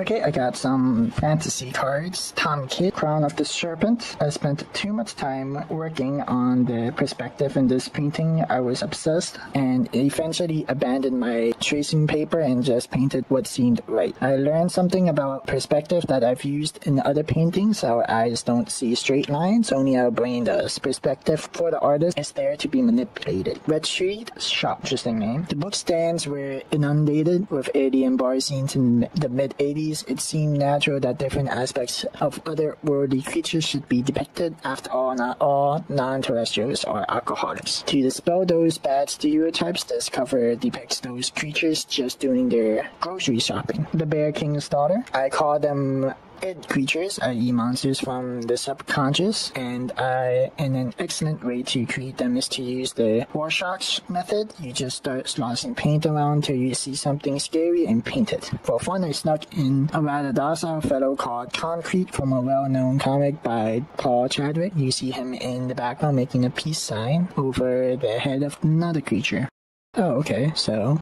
Okay, I got some fantasy cards. Tom Kidd, Crown of the Serpent. I spent too much time working on the perspective in this painting. I was obsessed and eventually abandoned my tracing paper and just painted what seemed right. I learned something about perspective that I've used in other paintings. Our eyes don't see straight lines, only our brain does. Perspective for the artist is there to be manipulated. Red Street Shop, interesting name. The book stands were inundated with alien bar scenes in the mid 80s it seemed natural that different aspects of otherworldly creatures should be depicted. After all, not all non-terrestrials are alcoholics. To dispel those bad stereotypes, this cover depicts those creatures just doing their grocery shopping. The Bear King's daughter. I call them id creatures, i.e. Uh, monsters from the subconscious, and I, and an excellent way to create them is to use the Rorschach method. You just start sloshing paint around till you see something scary and paint it. For fun, I snuck in a rather docile fellow called Concrete from a well-known comic by Paul Chadwick. You see him in the background making a peace sign over the head of another creature. Oh, okay, so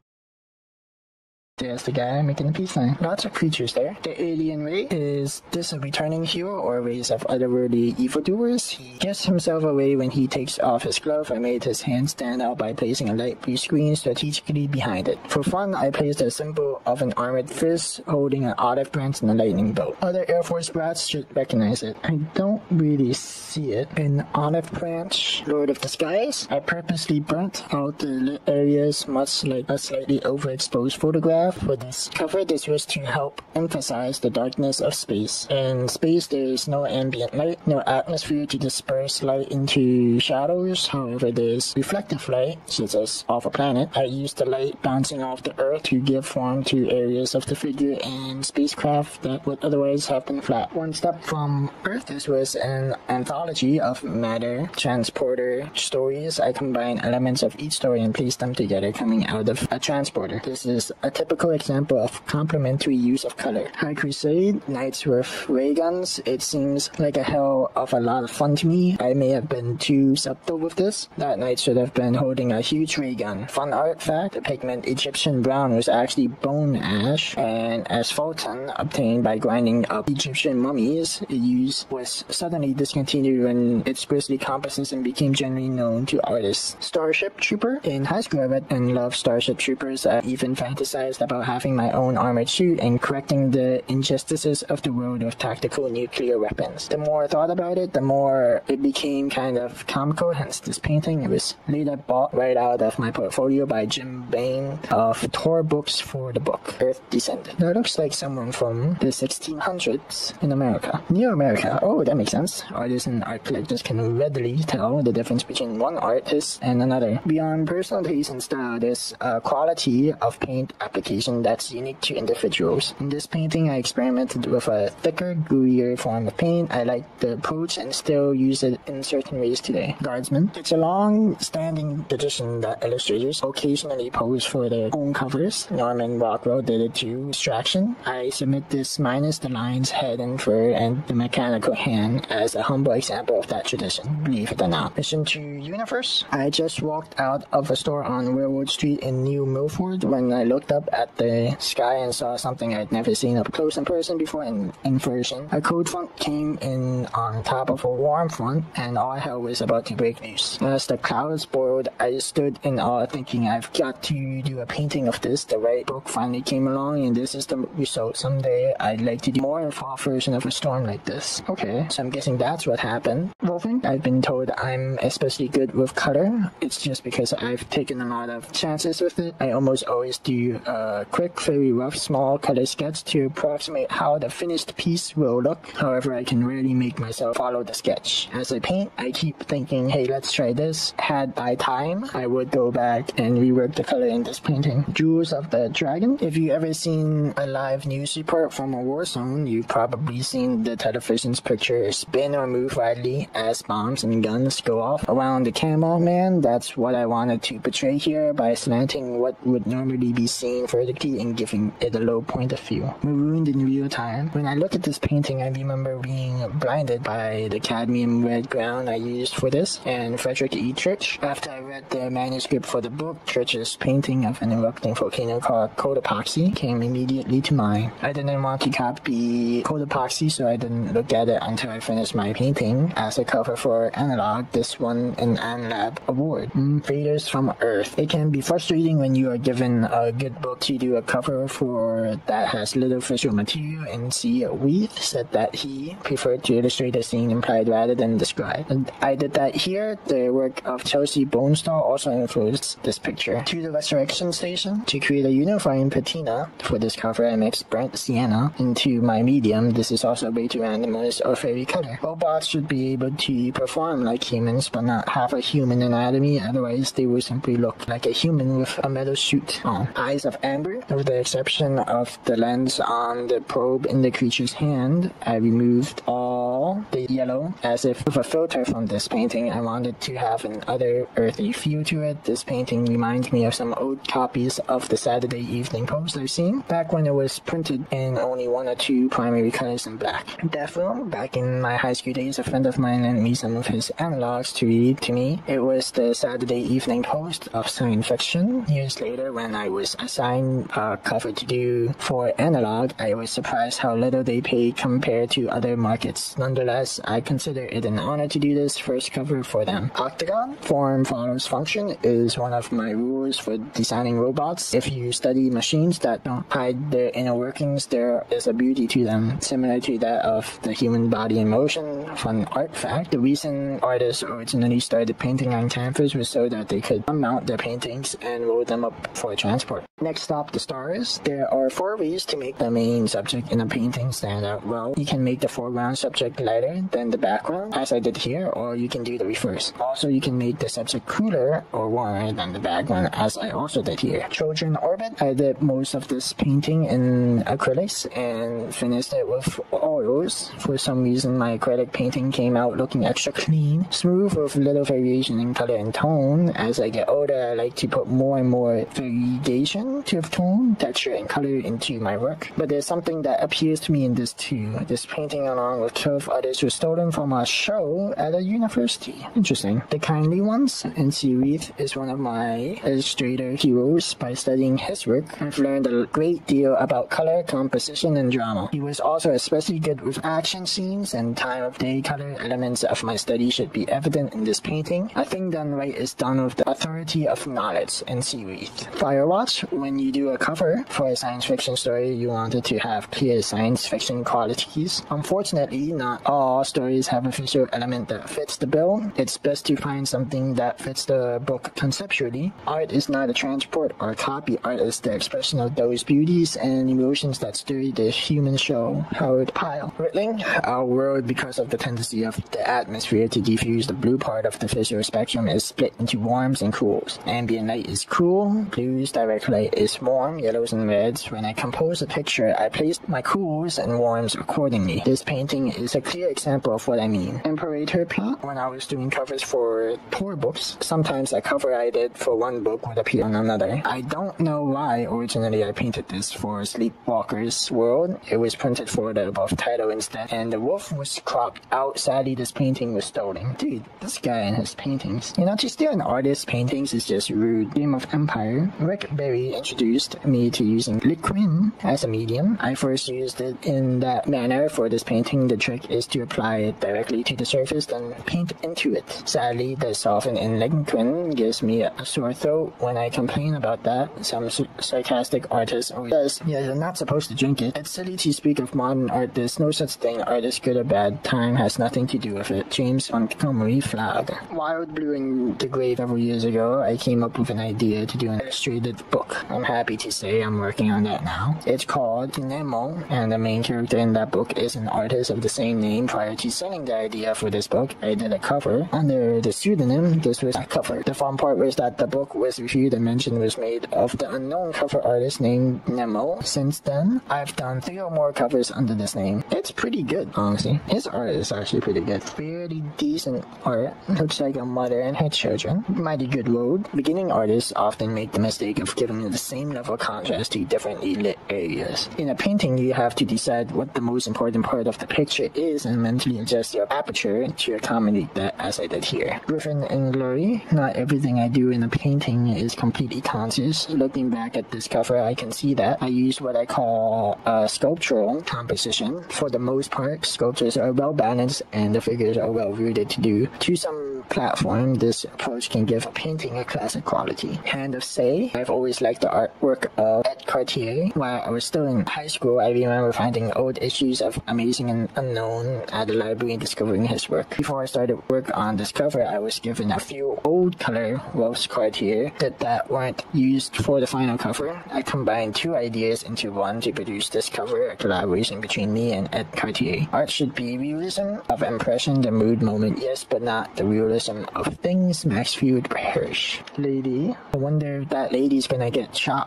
there's the guy making the peace sign. Lots of creatures there. The alien Ray is this a returning hero or a race of otherworldly evildoers? He gives himself away when he takes off his glove. I made his hand stand out by placing a light blue screen strategically behind it. For fun, I placed a symbol of an armored fist holding an olive branch and a lightning bolt. Other Air Force brats should recognize it. I don't really see it. An olive branch, Lord of the Skies. I purposely burnt out the areas much like a slightly overexposed photograph for this cover. This was to help emphasize the darkness of space. In space, there is no ambient light, no atmosphere to disperse light into shadows. However, there's reflective light, such as off a planet. I used the light bouncing off the Earth to give form to areas of the figure and spacecraft that would otherwise have been flat. One step from Earth, this was an anthology of matter transporter stories. I combine elements of each story and place them together, coming out of a transporter. This is a typical typical example of complementary use of color. High Crusade, Knights with ray guns, it seems like a hell of a lot of fun to me. I may have been too subtle with this. That knight should have been holding a huge ray gun. Fun art fact, the pigment Egyptian brown was actually bone ash, and asphaltum obtained by grinding up Egyptian mummies it used was suddenly discontinued when its grisly composition became generally known to artists. Starship Trooper. In high school, I read and loved Starship Troopers. I even fantasized about having my own armored suit and correcting the injustices of the world of tactical nuclear weapons. The more I thought about it, the more it became kind of comical, hence this painting. It was later bought right out of my portfolio by Jim Baen of Tor Books for the book, Earth Descendant. That looks like someone from the 1600s in America. Near America. Oh, that makes sense. Artists and art collectors can readily tell the difference between one artist and another. Beyond personal taste and style, there's a quality of paint application that's unique to individuals. In this painting, I experimented with a thicker, gooier form of paint. I like the approach and still use it in certain ways today. Guardsman. It's a long-standing tradition that illustrators occasionally pose for their own covers. Norman Rockwell did it too. Distraction. I submit this minus the lion's head and fur and the mechanical hand as a humble example of that tradition, believe it or not. Mission to Universe. I just walked out of a store on Railroad Street in New Milford when I looked up at the sky and saw something I'd never seen up close in person before in inversion. A cold front came in on top of a warm front, and all hell was about to break loose. As the clouds boiled, I stood in awe, thinking I've got to do a painting of this. The right book finally came along, and this is the result. Someday I'd like to do more involved version of a storm like this. Okay, so I'm guessing that's what happened. Wolfing, I've been told I'm especially good with color. It's just because I've taken a lot of chances with it. I almost always do uh, quick, very rough, small color sketch to approximate how the finished piece will look. However, I can rarely make myself follow the sketch. As I paint, I keep thinking, hey, let's try this. Had I time, I would go back and rework the color in this painting. Jewels of the Dragon. If you ever seen a live news report from a war zone, you've probably seen the television's picture spin or move widely as bombs and guns go off around the camel man. That's what I wanted to portray here by slanting what would normally be seen for vertically and giving it a low point of view. Marooned in real time. When I look at this painting, I remember being blinded by the cadmium red ground I used for this and Frederick E. Church. After I read the manuscript for the book, Church's painting of an erupting volcano called Cotopaxi came immediately to mind. I didn't want to copy Cotopaxi, so I didn't look at it until I finished my painting as a cover for Analog. This won an ANLAB award. Mm, Invaders from Earth. It can be frustrating when you are given a good book to do a cover for that has little visual material and see Wyeth said that he preferred to illustrate the scene implied rather than described. And I did that here. The work of Chesley Bonestell also influenced this picture. To the resurrection station, to create a unifying patina for this cover, I mixed burnt sienna into my medium. This is also way too randomized or fairy color. Robots should be able to perform like humans but not have a human anatomy, otherwise they will simply look like a human with a metal suit on. Eyes of amber, with the exception of the lens on the probe in the creature's hand, I removed all the yellow as if with a filter from this painting. I wanted to have an other earthy feel to it. This painting reminds me of some old copies of the Saturday Evening Post I've seen back when it was printed in only one or two primary colors in black. That film, back in my high school days, a friend of mine lent me some of his analogs to read to me. It was the Saturday Evening Post of science fiction. Years later, when I was assigned Uh, a cover to do for analog, I was surprised how little they paid compared to other markets. Nonetheless, I consider it an honor to do this first cover for them. Octagon, form follows function, is one of my rules for designing robots. If you study machines that don't hide their inner workings, there is a beauty to them, similar to that of the human body in motion. Fun art fact, the reason artists originally started painting on canvas was so that they could mount their paintings and roll them up for transport. Next stop, the stars. There are four ways to make the main subject in a painting stand out well. You can make the foreground subject lighter than the background, as I did here, or you can do the reverse. Also, you can make the subject cooler or warmer than the background, as I also did here. Trojan Orbit, I did most of this painting in acrylics and finished it with oils. For some reason, my acrylic painting came out looking extra clean, smooth with little variation in color and tone. As I get older, I like to put more and more variegation to tone, texture, and color into my work. But there's something that appeals to me in this too. This painting, along with 12 others, was stolen from a show at a university. Interesting. The Kindly Ones, N.C. Wyeth is one of my illustrator heroes. By studying his work, I've learned a great deal about color, composition, and drama. He was also especially good with action scenes and time of day color elements of my study should be evident in this painting. A thing done right is done with the authority of knowledge and seaweed. Firewatch, when you do a cover for a science fiction story, you wanted to have clear science fiction qualities. Unfortunately, not all stories have a visual element that fits the bill. It's best to find something that fits the book conceptually. Art is not a transport or a copy. Art is the expression of those beauties and emotions that stir the human soul. Howard Pyle. Riddling, our world, because of the tendency of the atmosphere to diffuse the blue part of the visual spectrum, is split into warms and cools. Ambient light is cool, blues, direct light is warm, yellows and reds. When I compose a picture, I place my cools and warms accordingly. This painting is a clear example of what I mean. Imperator plot. When I was doing covers for Tor books, sometimes a cover I did for one book would appear on another. I don't know why originally I painted this for Sleepwalker's World. It was printed for the above title instead, and the wolf was cropped out. Sadly, this painting was stolen. Dude, this guy and his paintings. You know, to steal an artist's paintings is just rude. Game of Empire. Rick Berry introduced me to using liquin as a medium. I first used it in that manner for this painting. The trick is to apply it directly to the surface, then paint into it. Sadly, the soften in liquin gives me a sore throat when I complain about that. Some sarcastic artist says, yeah, you're not supposed to drink it. It's silly to speak of modern art. There's no such thing. Art is good or bad. Time has nothing to do with it. James Montgomery Flagg. Wild Blue in the Grave several years ago, I came up with an idea to do an illustrated book. I'm happy to say I'm working on that now. It's called Nemo, and the main character in that book is an artist of the same name prior to selling the idea for this book. I did a cover under the pseudonym. This was a cover. The fun part was that the book was reviewed and mention was made of the unknown cover artist named Nemo. Since then, I've done three or more covers under this name. It's pretty good, honestly. His art is actually pretty good. Pretty decent art. Looks like a mother and her children. Mighty good road. Beginning artists often make the mistake of giving you the same level of contrast to differently lit areas. In a painting, you have to decide what the most important part of the picture is and mentally adjust your aperture to accommodate that as I did here. Griffin and Glory, not everything I do in a painting is completely conscious. Looking back at this cover, I can see that. I use what I call a sculptural composition. For the most part, sculptures are well balanced and the figures are well rooted to do. To some platform, this approach can give a painting a classic quality. Hand of Zei, I've always liked the artwork of Edd Cartier. While I was still in high school, I remember finding old issues of Amazing and Unknown at the library and discovering his work. Before I started work on this cover, I was given a few old color Welsh Cartier that, that weren't used for the final cover. I combined two ideas into one to produce this cover, a collaboration between me and Edd Cartier. Art should be realism of impression, the mood moment, yes, but not the realism of things. Maxfield Parrish. Lady. I wonder if that lady's gonna get shot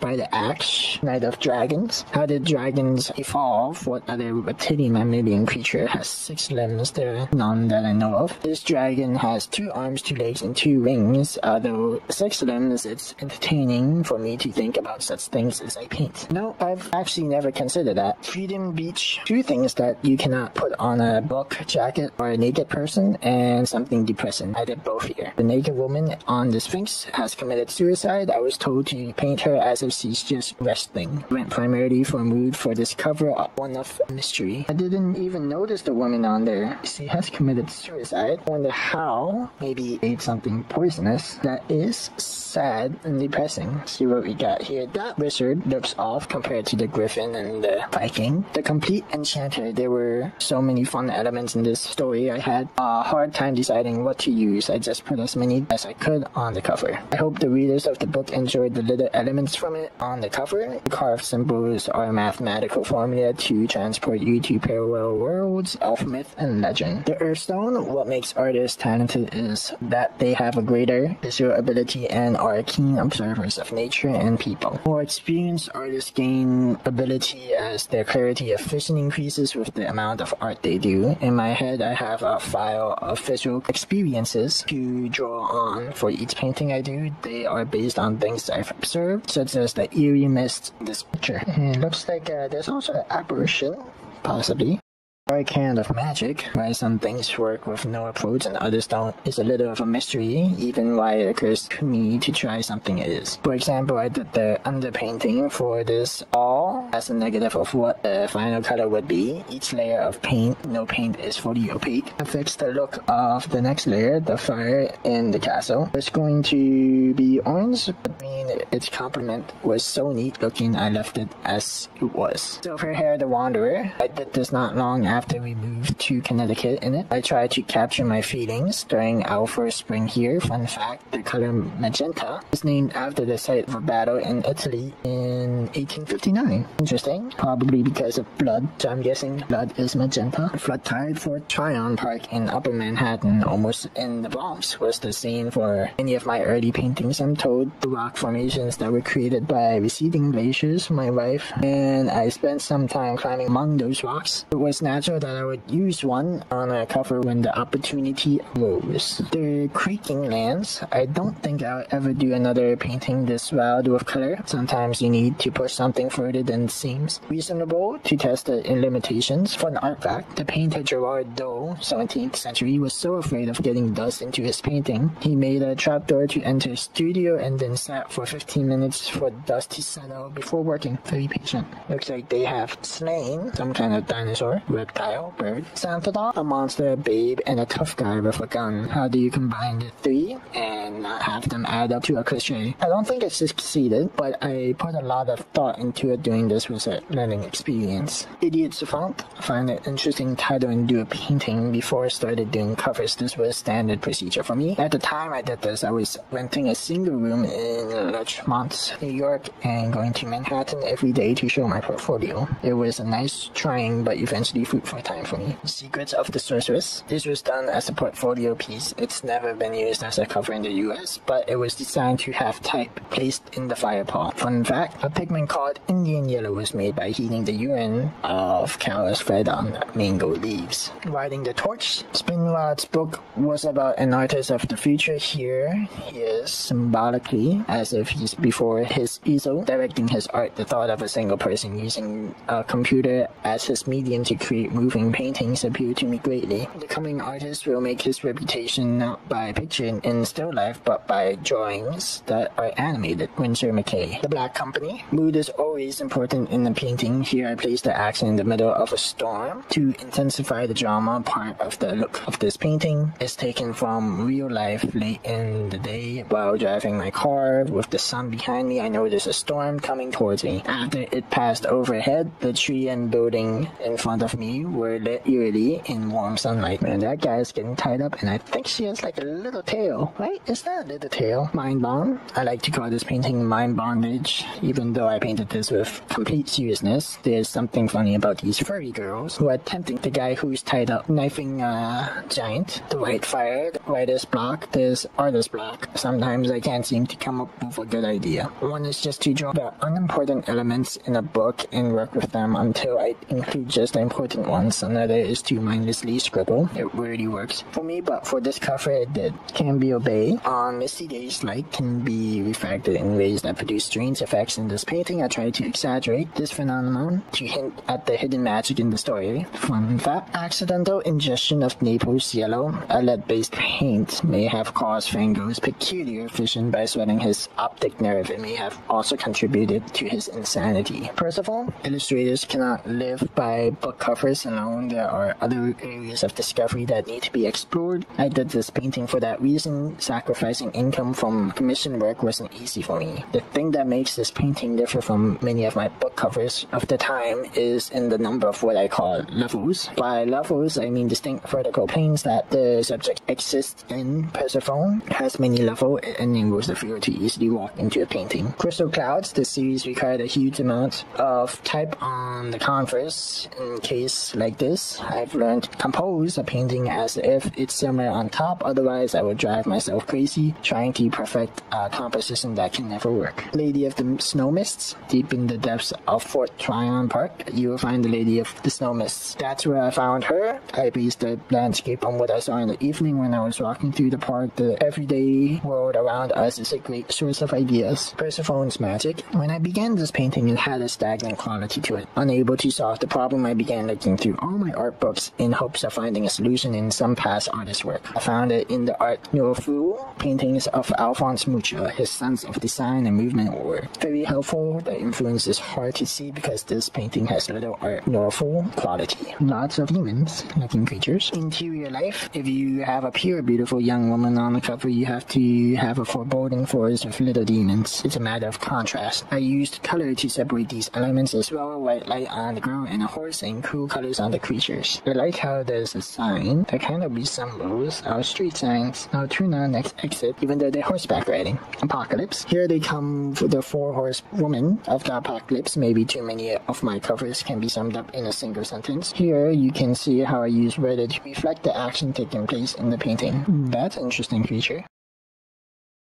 by the axe, Knight of Dragons. How did dragons evolve? What other reptilian mammalian creature has six limbs? There are none that I know of. This dragon has two arms, two legs, and two wings. Uh, Although six limbs, it's entertaining for me to think about such things as I paint. No, I've actually never considered that. Freedom Beach, two things that you cannot put on a book jacket or a naked person, and something depressing. I did both here. The naked woman on the Sphinx has committed suicide. I was told to paint her as she's just resting. Went primarily for mood for this cover one of mystery. I didn't even notice the woman on there. She has committed suicide. Wonder how. Maybe ate something poisonous. That is sad and depressing. See what we got here. That wizard looks off compared to the griffin and the Viking. The complete enchanter. There were so many fun elements in this story. I had a hard time deciding what to use. I just put as many as I could on the cover. I hope the readers of the book enjoyed the little elements from it on the cover. Carved symbols are a mathematical formula to transport you to parallel worlds of myth and legend. The Earthstone, what makes artists talented is that they have a greater visual ability and are keen observers of nature and people. More experienced artists gain ability as their clarity of vision increases with the amount of art they do. In my head, I have a file of visual experiences to draw on for each painting I do. They are based on things I've observed, such as the eerie mist in this picture. It looks like uh, there's also an apparition, possibly. Dark Hand of Magic, why some things work with no approach and others don't, is a little of a mystery, even why it occurs to me to try something is. For example, I did the underpainting for this all as a negative of what the final color would be. Each layer of paint, no paint is fully opaque, affects the look of the next layer, the fire in the castle. It's going to be orange, but I mean, its complement was so neat looking, I left it as it was. Silver Hair the Wanderer, I did this not long after after we moved to Connecticut in it. I tried to capture my feelings during our first spring here. Fun fact, the color magenta is named after the site of a battle in Italy in 1859. Interesting. Probably because of blood, so I'm guessing blood is magenta. The flood tide Fort Tryon Park in Upper Manhattan, almost in the Bronx, was the scene for many of my early paintings. I'm told the rock formations that were created by receding glaciers, my wife, and I spent some time climbing among those rocks. It was natural that I would use one on a cover when the opportunity arose. The creaking lands. I don't think I'll ever do another painting this wild with color. Sometimes you need to push something further than seems reasonable to test the limitations. For an art fact, the painter Gerard Dou, 17th century, was so afraid of getting dust into his painting, he made a trapdoor to enter his studio and then sat for 15 minutes for dust to settle before working. Very patient. Looks like they have slain some kind of dinosaur, reptile, bird, Santodon, a monster, a babe, and a tough guy with a gun. How do you combine the three and not have them add up to a cliche? I don't think it succeeded, but I put a lot of thought into it doing this a learning experience. Idiot Savant, I find it interesting title and do a painting before I started doing covers. This was standard procedure for me. At the time I did this, I was renting a single room in Larchmont, New York, and going to Manhattan every day to show my portfolio. It was a nice trying but eventually fruitful time for me. Secrets of the Sorceress. This was done as a portfolio piece. It's never been used as a cover in the US, but it was designed to have type placed in the fire pot. Fun fact, a pigment called Indian Yellow was made by heating the urine of cows fed on mango leaves. Riding the Torch. Spinrad's book was about an artist of the future. Here he is symbolically, as if he's before his easel, directing his art. The thought of a single person using a computer as his medium to create moving paintings appeal to me greatly. The coming artist will make his reputation not by picture in still life, but by drawings that are animated. Winsor McCay. The Black Company. Mood is always important in the painting. Here I place the action in the middle of a storm to intensify the drama. Part of the look of this painting is taken from real life late in the day while driving my car with the sun behind me. I notice a storm coming towards me. After it passed overhead, the tree and building in front of me were lit eerily in warm sunlight. Man, that guy is getting tied up, and I think she has like a little tail, right? Is that a little tail? Mind bond. I like to call this painting mind bondage, even though I painted this with complete seriousness. There's something funny about these furry girls who are tempting the guy who's tied up, knifing a giant. The white fire, the writer's block, there's artist block. Sometimes I can't seem to come up with a good idea. One is just to draw the unimportant elements in a book and work with them until I include just the important ones. Another is to mindlessly scribble. It really works for me, but for this cover it. Can be obeyed. Um, On misty days, light can be refracted in ways that produce strange effects in this painting. I try to exaggerate this phenomenon to hint at the hidden magic in the story. Fun fact, accidental ingestion of Naples yellow, a lead-based paint, may have caused Van Gogh's peculiar vision by sweating his optic nerve. It may have also contributed to his insanity. First of all, illustrators cannot live by book covers alone. There are other areas of discovery that need to be explored. I did this painting for that reason. Sacrificing income from commission work wasn't easy for me. The thing that makes this painting differ from many of my book covers of the time is in the number of what I call levels. By levels, I mean distinct vertical planes that the subject exists in. Persephone has many levels and enables the viewer to easily walk into a painting. Crystal Clouds, the series required a huge amount of type on the canvas. In case like this, I've learned to compose a painting as if it's somewhere on top, otherwise I would drive myself crazy trying to perfect a composition that can never work. Lady of the Snow Mists, deep in the depths of Fort Tryon Park, you will find the Lady of the Snow Mists. That's where I found her. I based the landscape on what I saw in the evening when I was walking through the park. The everyday world around us is a great source of ideas. Persephone's magic. When I began this painting, it had a stagnant quality to it. Unable to solve the problem, I began looking through all my art books in hopes of finding a solution in some past artist work. I found it in the Art Nouveau paintings of Alphonse Mucha. His sense of design and movement were very helpful. The influence is hard to see because this painting has little Art Nouveau quality. Lots of demons looking creatures. Interior life. If you have a pure, beautiful young woman on the cover, you have to have a foreboding forest of little demons. It's a matter of contrast. I used color to separate these elements as well. White light on the ground and a horse and cool colors on the creatures. I like how there's a sign that kind of resembles our street signs. Now tuna next exit, even though they're horseback riding. Apocalypse. Here they come for the four horse woman of the apocalypse. Maybe too many of my covers can be summed up in a single sentence. Here you can see how I use Reddit to reflect the action taking place in the painting. That's an interesting feature.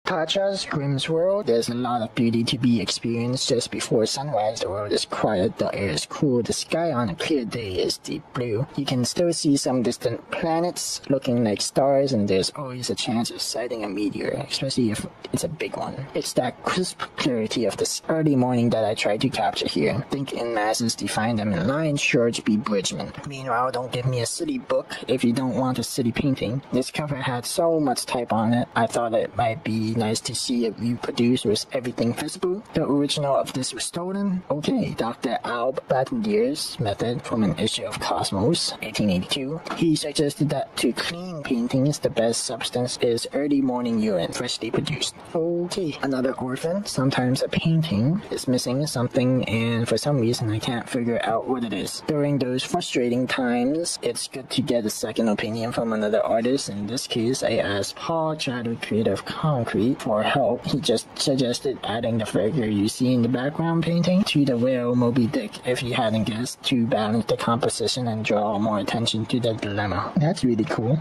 Tatcha's Grimm's world, there's a lot of beauty to be experienced just before sunrise. The world is quiet, the air is cool, the sky on a clear day is deep blue. You can still see some distant planets looking like stars, and there's always a chance of sighting a meteor, especially if it's a big one. It's that crisp clarity of this early morning that I try to capture here. Think in masses, define them in lines, George B. Bridgman. Meanwhile, don't give me a city book if you don't want a city painting. This cover had so much type on it, I thought it might be nice to see it reproduced with everything visible. The original of this was stolen. Okay, Dr. Alb Batendier's method from an issue of Cosmos, 1882. He suggested that to clean paintings, the best substance is early morning urine, freshly produced. Okay, another orphan. Sometimes a painting is missing something, and for some reason I can't figure out what it is. During those frustrating times, it's good to get a second opinion from another artist. In this case, I asked Paul Chadwick Creative Concrete for help. He just suggested adding the figure you see in the background painting to the whale Moby Dick if he hadn't guessed to balance the composition and draw more attention to the dilemma. That's really cool.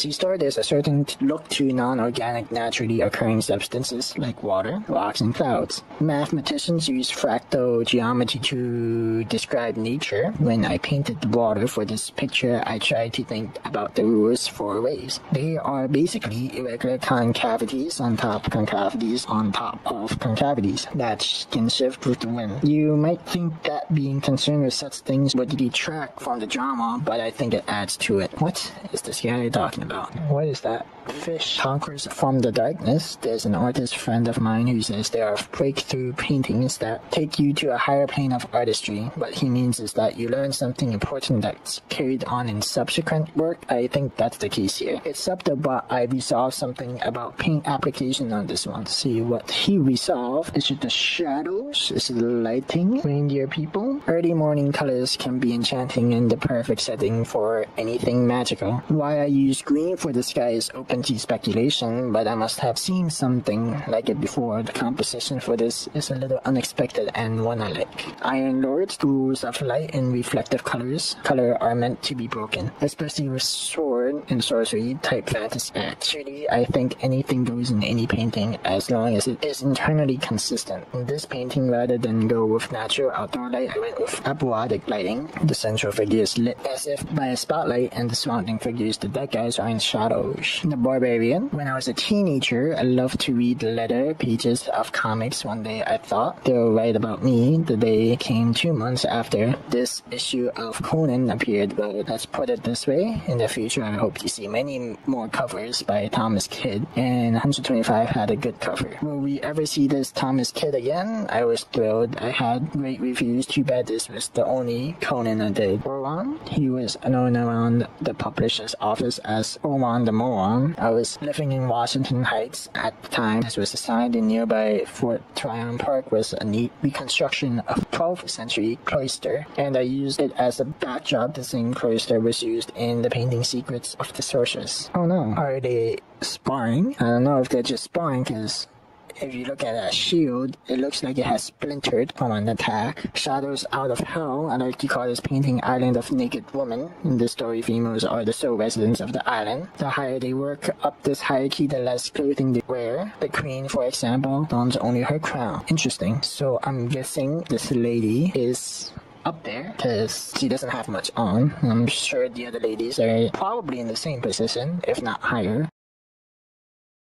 Sea star, there's a certain look to non-organic naturally occurring substances like water, rocks, and clouds. Mathematicians use fractal geometry to describe nature. When I painted the water for this picture, I tried to think about the rules for waves. They are basically irregular concavities on top of concavities on top of concavities that can shift with the wind. You might think that being concerned with such things would detract from the drama, but I think it adds to it. What is this guy talking about? What is that? Fish conquers from the darkness. There's an artist friend of mine who says there are breakthrough paintings that take you to a higher plane of artistry. What he means is that you learn something important that's carried on in subsequent work. I think that's the case here. Except that I resolved something about paint application on this one. See what he resolved. Is it the shadows? Is it the lighting? Reindeer people? Early morning colors can be enchanting and the perfect setting for anything magical. Why I use green for the sky is open speculation, but I must have seen something like it before. The composition for this is a little unexpected and one I like. Iron Lords, rules of light and reflective colors. Color are meant to be broken, especially with sword and sorcery type fantasy. Actually, I think anything goes in any painting as long as it is internally consistent. In this painting, rather than go with natural outdoor light, I went with apodic lighting. The central figure is lit as if by a spotlight, and the surrounding figures, the dead guys, are in shadows. The Barbarian. When I was a teenager, I loved to read the letter pages of comics. One day I thought they were right about me. The day came two months after this issue of Conan appeared. Well, let's put it this way. In the future, I hope to see many more covers by Thomas Kidd. And 125 had a good cover. Will we ever see this Thomas Kidd again? I was thrilled. I had great reviews. Too bad this was the only Conan I did. Orwan, he was known around the publisher's office as Orwan the Moron. I was living in Washington Heights at the time. This was assigned in nearby Fort Tryon Park was a neat reconstruction of 12th century cloister, and I used it as a backdrop. The same cloister was used in the painting Secrets of the Sorceress. Oh no. Are they sparring? I don't know if they're just sparring because if you look at that shield, it looks like it has splintered from an attack. Shadows out of hell, I like to call this painting Island of Naked Woman. In this story, females are the sole residents of the island. The higher they work up this hierarchy, the less clothing they wear. The queen, for example, dons only her crown. Interesting. So I'm guessing this lady is up there because she doesn't have much on. I'm sure the other ladies are probably in the same position, if not higher.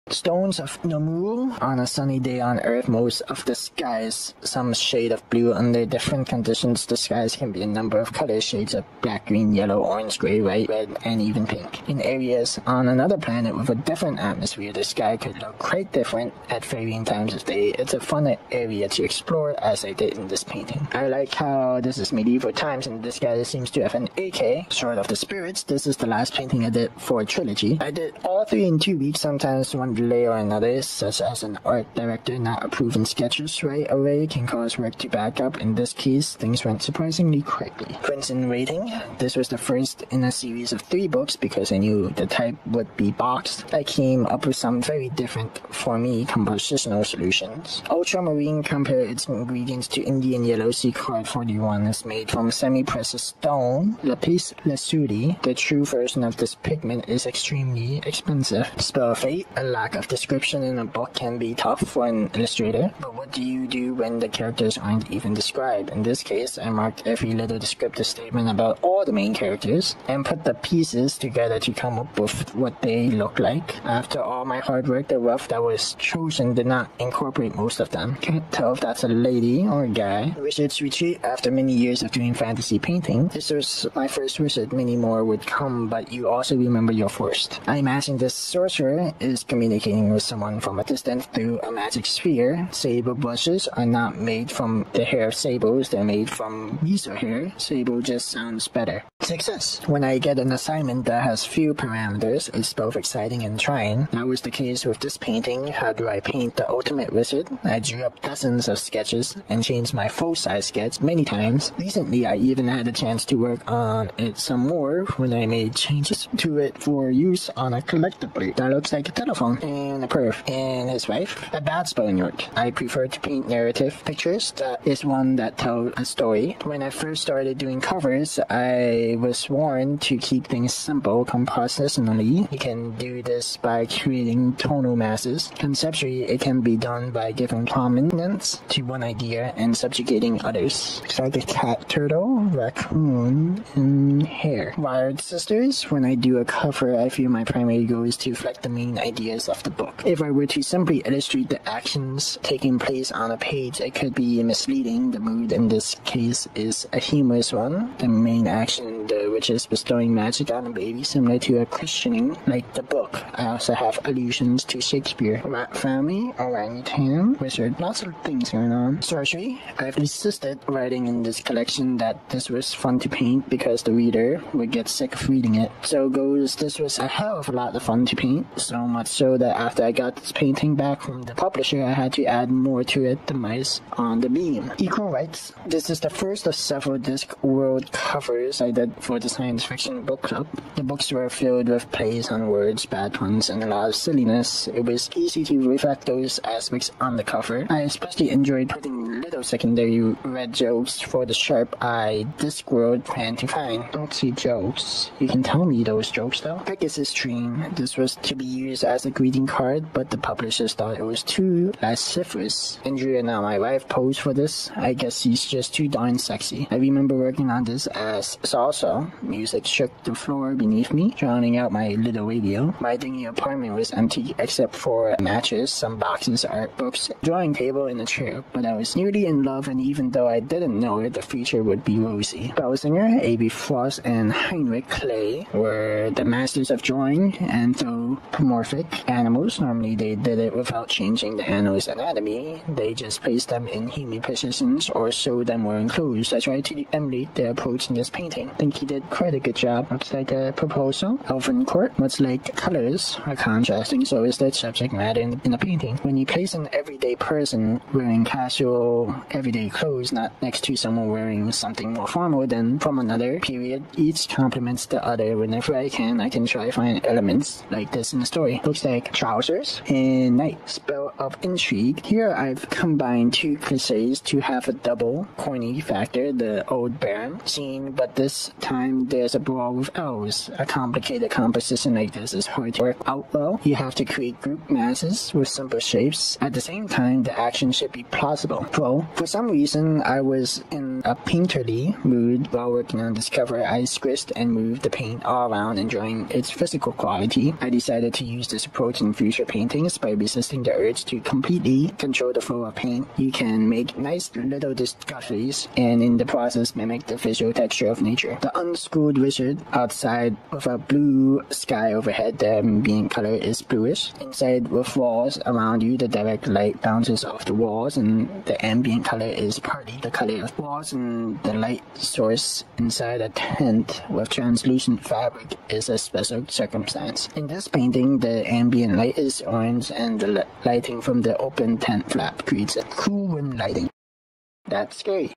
Stones of Namur. On a sunny day on Earth, most of the skies some shade of blue. Under different conditions, the skies can be a number of color shades of black, green, yellow, orange, gray, white, red, and even pink. In areas on another planet with a different atmosphere, the sky could look quite different at varying times of day. It's a fun area to explore, as I did in this painting. I like how this is medieval times, and this guy seems to have an AK. Sword of the Spirits. This is the last painting I did for a trilogy. I did all three in two weeks, sometimes one delay another, such as an art director not approving sketches right away can cause work to back up. In this case, things went surprisingly quickly. And Rating. This was the first in a series of three books because I knew the type would be boxed. I came up with some very different, for me, compositional solutions. Ultramarine compare its ingredients to Indian yellow sea card 41 is made from semi-precious stone. Lapis lazuli, the true version of this pigment, is extremely expensive. Spell Fate, a lack of description in a book can be tough for an illustrator, but what do you do when the characters aren't even described? In this case, I marked every little descriptive statement about all the main characters and put the pieces together to come up with what they look like. After all my hard work, the rough that was chosen did not incorporate most of them. Can't tell if that's a lady or a guy. Wizard's Retreat, after many years of doing fantasy painting, this was my first wizard. Many more would come, but you also remember your first. I imagine this sorcerer is communicating communicating with someone from a distance through a magic sphere. Sable brushes are not made from the hair of sables, they're made from weasel hair. Sable just sounds better. Success. When I get an assignment that has few parameters, it's both exciting and trying. That was the case with this painting. How do I paint the ultimate wizard? I drew up dozens of sketches and changed my full-size sketch many times. Recently, I even had a chance to work on it some more when I made changes to it for use on a collectible that looks like a telephone and a perf and his wife. A bad spelling work. I prefer to paint narrative pictures. That is one that tell a story. When I first started doing covers, I was warned to keep things simple compositionally. You can do this by creating tonal masses. Conceptually, it can be done by giving prominence to one idea and subjugating others. So like a cat, turtle, raccoon, and hare. Wyrd Sisters, when I do a cover, I feel my primary goal is to reflect the main ideas of the book. If I were to simply illustrate the actions taking place on a page, it could be misleading. The mood in this case is a humorous one. The main action, the, which is bestowing magic on a baby, similar to a christening, like the book. I also have allusions to Shakespeare, rat family, orangutan, wizard, lots of things going on. Sourcery. I've insisted writing in this collection that this was fun to paint because the reader would get sick of reading it. So goes this was a hell of a lot of fun to paint, so much so that after I got this painting back from the publisher, I had to add more to it, the mice on the beam. Equal Rites. This is the first of several Discworld covers I did for the science fiction book club. The books were filled with plays on words, bad puns, and a lot of silliness. It was easy to reflect those aspects on the cover. I especially enjoyed putting little secondary red jokes for the sharp-eyed Discworld fan to find. Don't see jokes. You can tell me those jokes though. Pegasus Dream. This was to be used as a greeting card, but the publishers thought it was too lascivious. Andrea, now my wife, posed for this. I guess she's just too darn sexy. I remember working on this as salsa. Music shook the floor beneath me, drowning out my little radio. My dingy apartment was empty except for matches, some boxes, art books, drawing table, and a chair. But I was newly in love, and even though I didn't know it, the future would be rosy. Bowsinger, A.B. Frost, and Heinrich Kley were the masters of drawing anthropomorphic animals. Normally, they did it without changing the animal's anatomy. They just placed them in human positions or showed them wearing clothes. I tried to emulate their approach in this painting. I think he did quite a good job. Looks like a proposal. Elven court, much like colors are contrasting, so is the subject matter in, in the painting. When you place an everyday person wearing casual, everyday clothes, not next to someone wearing something more formal than from another period, each complements the other. Whenever I can, I can try to find elements like this in the story. Looks like trousers and knight. Spell of intrigue. Here I've combined two cliches to have a double corny factor, the old baron scene, but this time there's a brawl with elves. A complicated composition like this is hard to work out well. You have to create group masses with simple shapes. At the same time, the action should be plausible. Well, for some reason, I was in a painterly mood while working on this cover. I squished and moved the paint all around, enjoying its physical quality. I decided to use this approach in future paintings by resisting the urge to completely control the flow of paint. You can make nice little discoveries and in the process mimic the visual texture of nature. The unschooled wizard outside with a blue sky overhead, the ambient color is bluish. Inside with walls around you, the direct light bounces off the walls and the ambient color is partly the color of walls and the light source inside a tent with translucent fabric is a special circumstance. In this painting, the ambient light is orange and the lighting from the open tent flap creates a cool wind lighting. That's scary.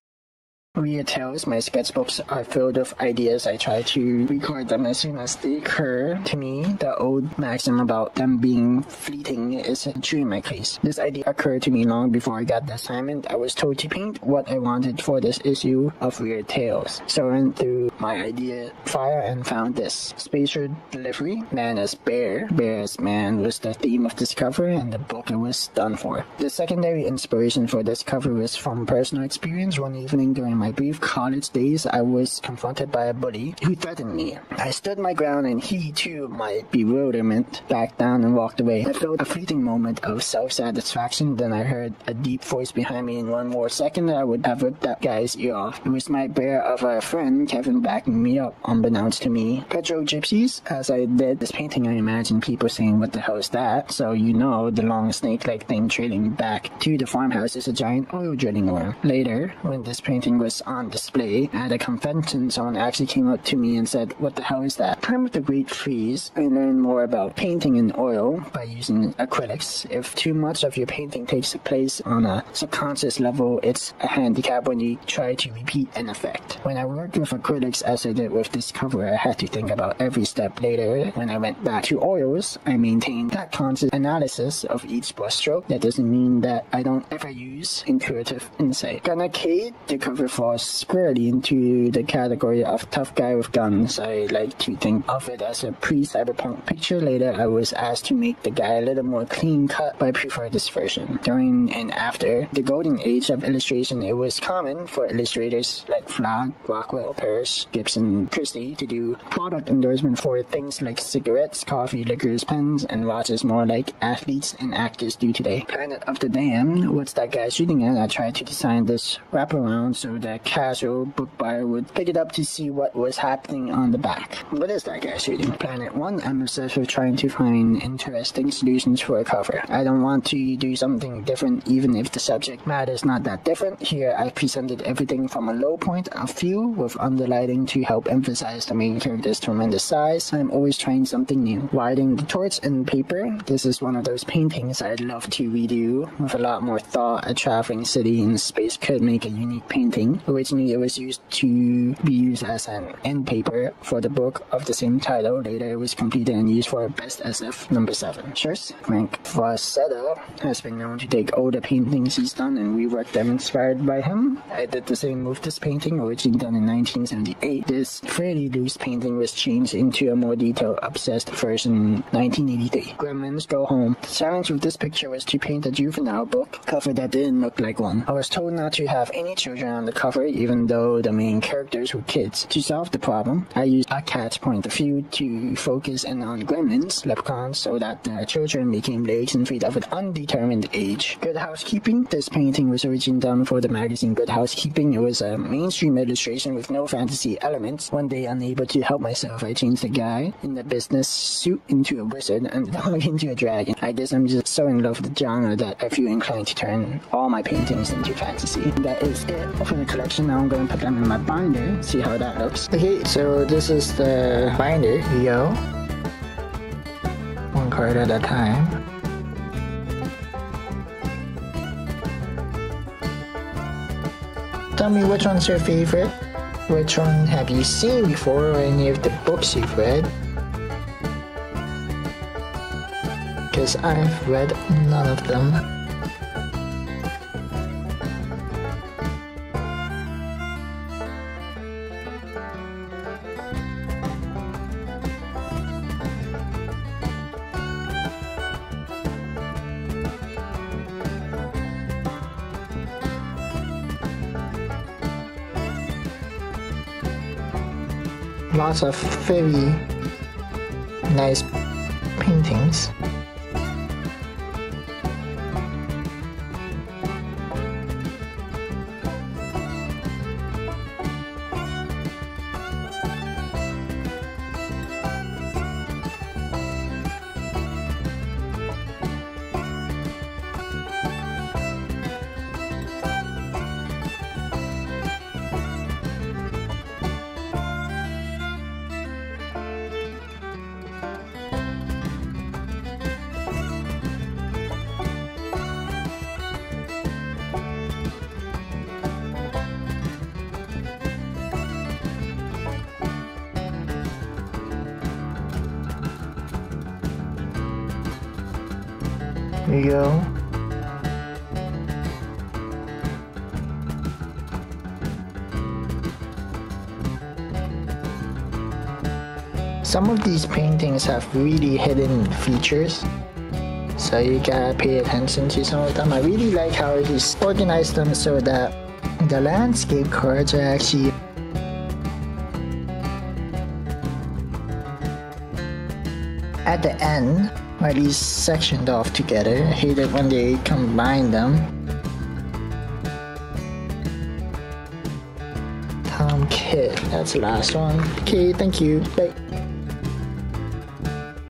Read tales, my sketchbooks are filled with ideas. I try to record them as soon as they occur to me. The old maxim about them being fleeting is true in my case. This idea occurred to me long before I got the assignment. I was told to paint what I wanted for this issue of Weird Tales. So I went through my idea fire and found this. Spacial delivery, man as bear, bear as man was the theme of this cover and the book it was done for. The secondary inspiration for this cover was from personal experience one evening during my my brief college days, I was confronted by a bully who threatened me. I stood my ground and he, too, my bewilderment, backed down and walked away. I felt a fleeting moment of self-satisfaction, then I heard a deep voice behind me in one more second I would have ripped that guy's ear off. It was my bear of a friend, Kevin, backing me up, unbeknownst to me. Petro Gypsies? As I did this painting, I imagined people saying, what the hell is that? So you know the long snake-like thing trailing back to the farmhouse is a giant oil drilling worm. Later, when this painting was on display at a convention, someone actually came up to me and said, what the hell is that? Time of the Great Freeze, I learned more about painting in oil by using acrylics. If too much of your painting takes place on a subconscious level, it's a handicap when you try to repeat an effect. When I worked with acrylics as I did with this cover, I had to think about every step later. When I went back to oils, I maintained that conscious analysis of each brushstroke. That doesn't mean that I don't ever use intuitive insight. Gunner Cade, the cover falls squarely into the category of tough guy with guns. I like to think of it as a pre-cyberpunk picture. Later, I was asked to make the guy a little more clean cut, but I prefer this version. During and after the golden age of illustration, it was common for illustrators like Flagg, Rockwell, Parrish, Gibson, Christy to do product endorsement for things like cigarettes, coffee, liquors, pens, and watches more like athletes and actors do today. Planet of the Damned, what's that guy shooting at? I tried to design this wraparound so that casual book buyer would pick it up to see what was happening on the back. What is that guy shooting? Planet 1, I'm obsessed with trying to find interesting solutions for a cover. I don't want to do something different even if the subject matter is not that different. Here I presented everything from a low point of view with underlighting to help emphasize the main character's tremendous size. I'm always trying something new. Riding the torch in paper, this is one of those paintings I'd love to redo with a lot more thought. A traveling city in space could make a unique painting. Originally it was used to be used as an end paper for the book of the same title. Later it was completed and used for Best SF number 7. Shurs, Frank Frazetta has been known to take older paintings he's done and rework them inspired by him. I did the same with this painting, originally done in 1978. This fairly loose painting was changed into a more detailed, obsessed version in 1983. Gremlins Go Home. The challenge with this picture was to paint a juvenile book cover that didn't look like one. I was told not to have any children on the cover, even though the main characters were kids. To solve the problem, I used a cat's point of view to focus in on gremlins, leprechauns, so that the children became legs and feet of an undetermined age. Good Housekeeping. This painting was originally done for the magazine Good Housekeeping. It was a mainstream illustration with no fantasy elements. One day, unable to help myself, I changed the guy in the business suit into a wizard and the dog into a dragon. I guess I'm just so in love with the genre that I feel inclined to turn all my paintings into fantasy. That is it for the collection. Now I'm going to put them in my binder, see how that looks. Okay, so this is the binder. yo. One card at a time. Tell me which one's your favorite? Which one have you seen before or any of the books you've read? Because I've read none of them. Lots of very nice Some of these paintings have really hidden features. So you gotta pay attention to some of them. I really like how he's organized them so that The landscape cards are actually at the end are these sectioned off together. I hate it when they combine them. Tom Kidd, that's the last one. Okay, thank you. Bye.